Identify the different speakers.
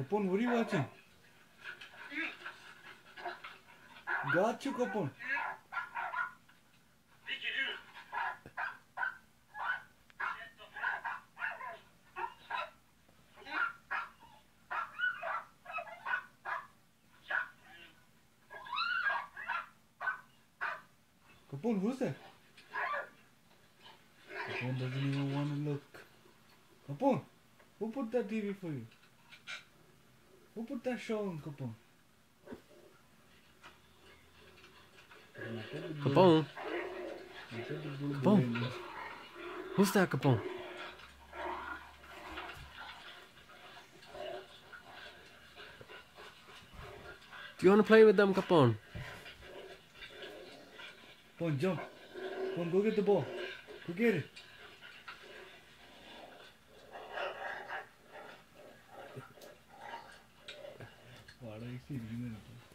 Speaker 1: Capone, what are you watching? Got you, Capone. Capone, who's that? Capone doesn't even want to look. Capone, who put that TV for you? Who put that show on, Capone?
Speaker 2: Capone? Capone? Who's that Capone? Do you want to play with them, Capone?
Speaker 1: Capone, jump. Capone, go get the ball. Go get it. para 人